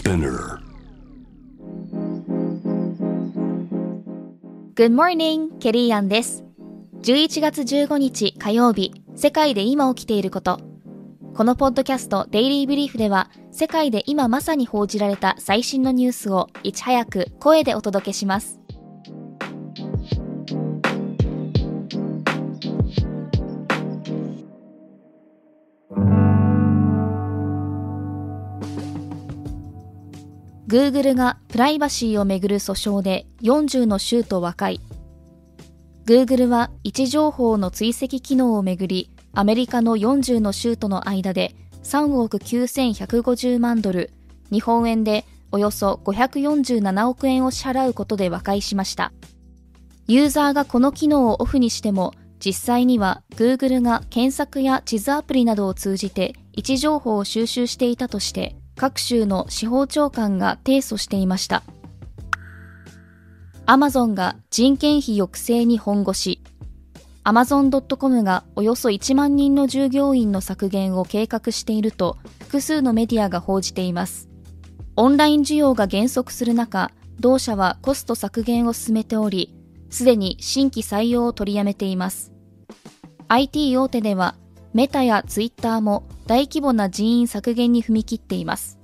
Spinner. Good morning, ケリーアンです。11月15日火曜日、世界で今起きていること。このポッドキャストデイリーブリーフでは、世界で今まさに報じられた最新のニュースをいち早く声でお届けします。Google がプライバシーをめぐる訴訟で40の州と和解。Google は位置情報の追跡機能をめぐり、アメリカの40の州との間で3億9150万ドル、日本円でおよそ547億円を支払うことで和解しました。ユーザーがこの機能をオフにしても、実際には Google が検索や地図アプリなどを通じて位置情報を収集していたとして、各州の司法長官が提訴していました。アマゾンが人件費抑制に本腰。アマゾン .com がおよそ1万人の従業員の削減を計画していると複数のメディアが報じています。オンライン需要が減速する中、同社はコスト削減を進めており、すでに新規採用を取りやめています。IT 大手ではメタやツイッターも大規模な人員削減に踏み切っています。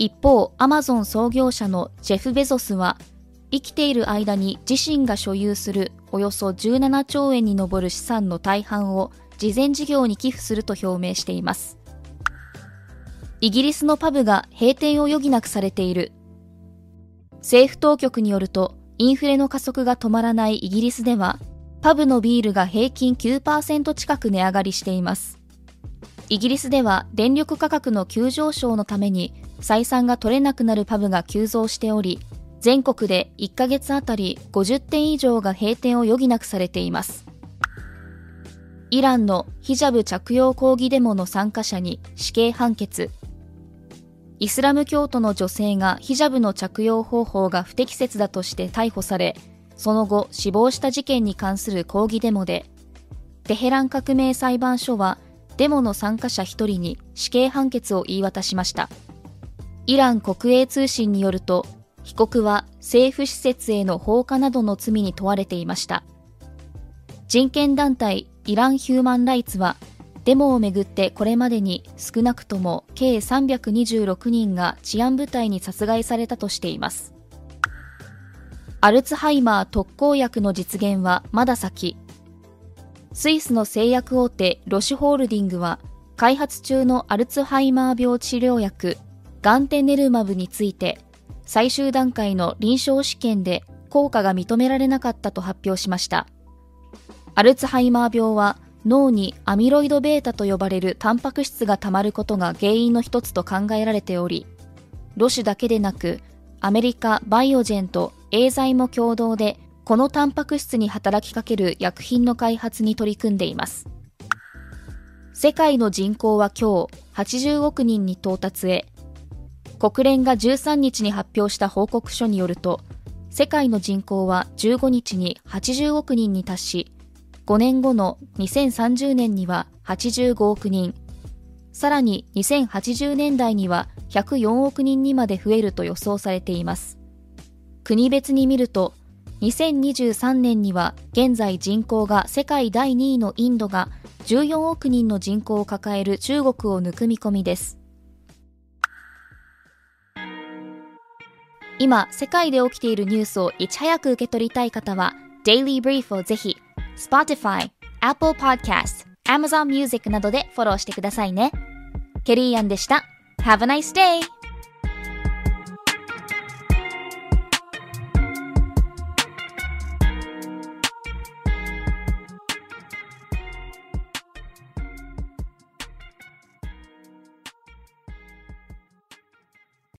一方、アマゾン創業者のジェフ・ベゾスは、生きている間に自身が所有するおよそ17兆円に上る資産の大半を慈善事業に寄付すると表明しています。イギリスのパブが閉店を余儀なくされている。政府当局によると、インフレの加速が止まらないイギリスでは、パブのビールが平均9%近く値上がりしています。イギリスでは電力価格の急上昇のために採算が取れなくなるパブが急増しており、全国で1ヶ月あたり50店以上が閉店を余儀なくされています。イランのヒジャブ着用抗議デモの参加者に死刑判決。イスラム教徒の女性がヒジャブの着用方法が不適切だとして逮捕され、その後死亡した事件に関する抗議デモで、テヘラン革命裁判所はデモの参加者1人に死刑判決を言い渡しました。イラン国営通信によると、被告は政府施設への放火などの罪に問われていました。人権団体イラン・ヒューマン・ライツは、デモをめぐってこれまでに少なくとも計326人が治安部隊に殺害されたとしています。アルツハイマー特効薬の実現はまだ先。スイスの製薬大手ロシュホールディングは、開発中のアルツハイマー病治療薬ガンテネルマブについて、最終段階の臨床試験で効果が認められなかったと発表しました。アルツハイマー病は脳にアミロイド β と呼ばれるタンパク質が溜まることが原因の一つと考えられており、ロシュだけでなく、アメリカバイオジェンとエーザイも共同でこのタンパク質に働きかける薬品の開発に取り組んでいます。世界の人口は今日80億人に到達へ。国連が13日に発表した報告書によると、世界の人口は15日に80億人に達し、5年後の2030年には85億人、さらに2080年代には104億人にまで増えると予想されています。国別に見ると、2023年には現在人口が世界第2位のインドが14億人の人口を抱える中国を抜く見込みです。今、世界で起きているニュースをいち早く受け取りたい方は、Daily Brief をぜひ、Spotify、Apple Podcast、Amazon Music などでフォローしてくださいね。ケリーアンでした。Have a nice day!